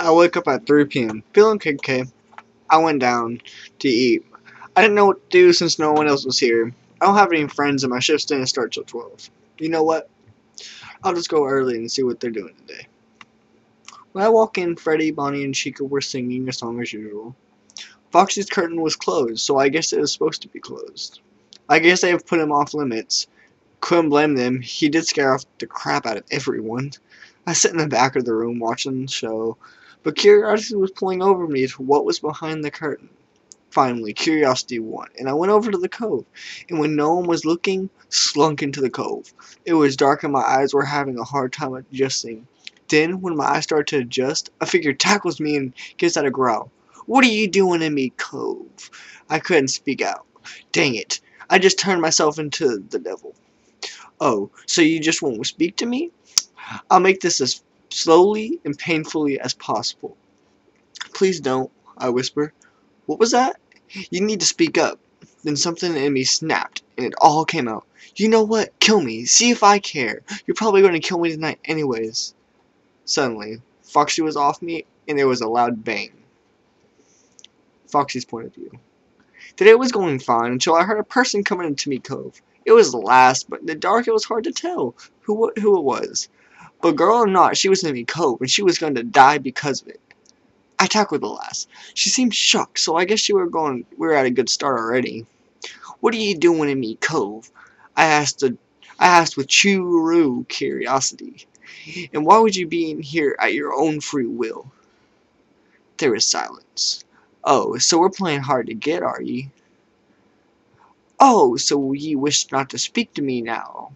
I woke up at 3 p.m. Feeling okay. I went down to eat. I didn't know what to do since no one else was here. I don't have any friends and my shift didn't start till 12. You know what? I'll just go early and see what they're doing today. When I walk in, Freddy, Bonnie, and Chica were singing a song as usual. Foxy's curtain was closed, so I guess it was supposed to be closed. I guess they have put him off limits. Couldn't blame them. He did scare off the crap out of everyone. I sat in the back of the room watching the show, but curiosity was pulling over me to what was behind the curtain. Finally, curiosity won, and I went over to the cove, and when no one was looking, slunk into the cove. It was dark and my eyes were having a hard time adjusting. Then, when my eyes started to adjust, a figure tackles me and gives out a growl. What are you doing in me cove? I couldn't speak out. Dang it. I just turned myself into the devil. Oh, so you just won't speak to me? I'll make this as slowly and painfully as possible. Please don't, I whisper. What was that? You need to speak up. Then something in me snapped, and it all came out. You know what? Kill me. See if I care. You're probably going to kill me tonight anyways. Suddenly, Foxy was off me, and there was a loud bang. Foxy's point of view. Today was going fine until I heard a person coming into me cove. It was last, but in the dark it was hard to tell who who it was. But girl or not, she was in me cove, and she was going to die because of it. I tackled the lass. She seemed shocked, so I guess she were going. We were at a good start already. What are you doing in me cove? I asked. A, I asked with true curiosity. And why would you be in here at your own free will? There was silence. Oh, so we're playing hard to get, are ye? Oh, so ye wish not to speak to me now?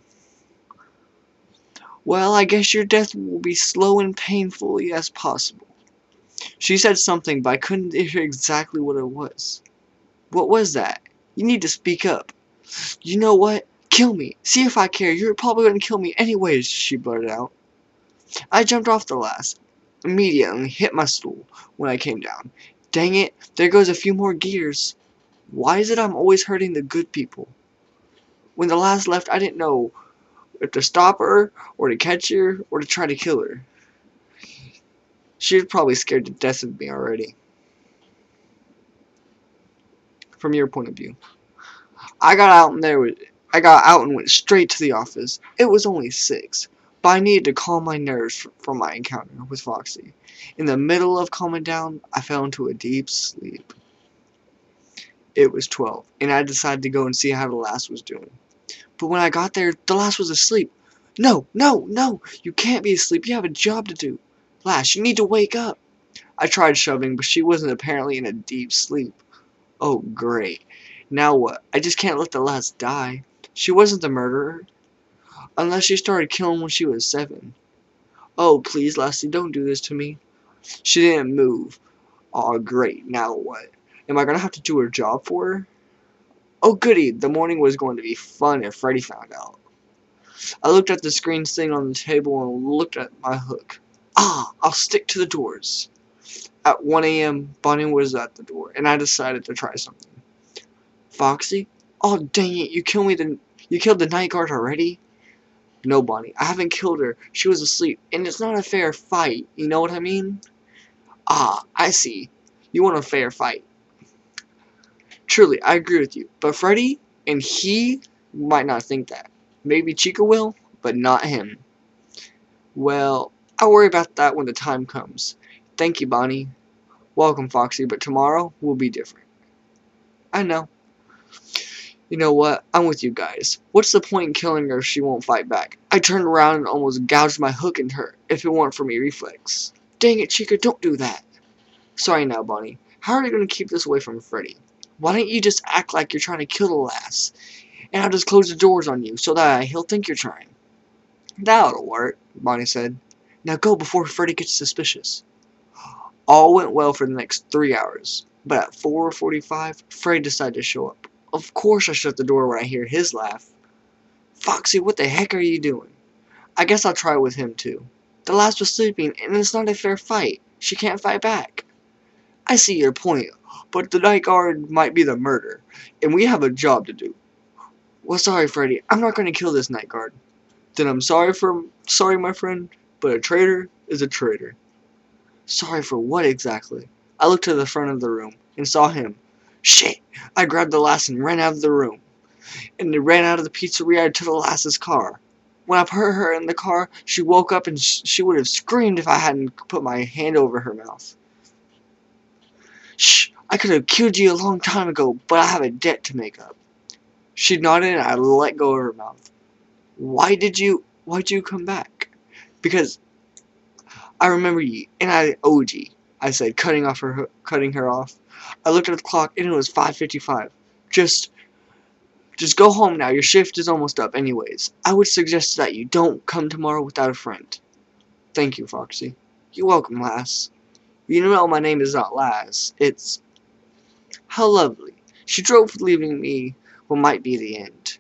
Well, I guess your death will be slow and painfully as possible. She said something, but I couldn't hear exactly what it was. What was that? You need to speak up. You know what? Kill me. See if I care. You're probably going to kill me anyways, she blurted out. I jumped off the last, Immediately hit my stool when I came down. Dang it, there goes a few more gears. Why is it I'm always hurting the good people? When the last left, I didn't know if to stop her, or to catch her, or to try to kill her. She was probably scared to death of me already. From your point of view. I got out and there I got out and went straight to the office. It was only six, but I needed to calm my nerves from my encounter with Foxy. In the middle of calming down, I fell into a deep sleep. It was 12, and I decided to go and see how the last was doing. But when I got there, the lass was asleep. No, no, no, you can't be asleep. You have a job to do. Lass, you need to wake up. I tried shoving, but she wasn't apparently in a deep sleep. Oh, great. Now what? I just can't let the lass die. She wasn't the murderer. Unless she started killing when she was seven. Oh, please, Lassie, don't do this to me. She didn't move. Aw, oh, great. Now what? Am I gonna have to do her job for her? Oh, goody. The morning was going to be fun if Freddy found out. I looked at the screen thing on the table and looked at my hook. Ah, I'll stick to the doors. At 1 a.m., Bonnie was at the door, and I decided to try something. Foxy? Oh, dang it, you killed me the, you killed the night guard already? No, Bonnie, I haven't killed her. She was asleep, and it's not a fair fight. You know what I mean? Ah, I see. You want a fair fight. Truly, I agree with you. But Freddy and he might not think that. Maybe Chica will, but not him. Well, I'll worry about that when the time comes. Thank you, Bonnie. Welcome, Foxy, but tomorrow will be different. I know. You know what? I'm with you guys. What's the point in killing her if she won't fight back? I turned around and almost gouged my hook in her if it weren't for me reflex. Dang it, Chica, don't do that. Sorry now, Bonnie. How are you going to keep this away from Freddy? Why don't you just act like you're trying to kill the lass? And I'll just close the doors on you so that he'll think you're trying. That'll work, Bonnie said. Now go before Freddy gets suspicious. All went well for the next three hours, but at 4.45, Freddy decided to show up. Of course I shut the door when I hear his laugh. Foxy, what the heck are you doing? I guess I'll try with him too. The lass was sleeping, and it's not a fair fight. She can't fight back. I see your point, but the night guard might be the murderer, and we have a job to do. Well, sorry, Freddy. I'm not going to kill this night guard. Then I'm sorry for sorry, my friend, but a traitor is a traitor. Sorry for what exactly? I looked to the front of the room and saw him. Shit! I grabbed the lass and ran out of the room. And ran out of the pizzeria to the lass's car. When I put her in the car, she woke up and sh she would have screamed if I hadn't put my hand over her mouth. Shh! I could have killed you a long time ago, but I have a debt to make up. She nodded and I let go of her mouth. Why did you, why'd you come back? Because I remember you, and I owed you. I said, cutting off her, cutting her off. I looked at the clock, and it was 5:55. Just, just go home now. Your shift is almost up, anyways. I would suggest that you don't come tomorrow without a friend. Thank you, Foxy. You're welcome, lass. You know my name is not Lass. It's how lovely. She drove, leaving me what might be the end.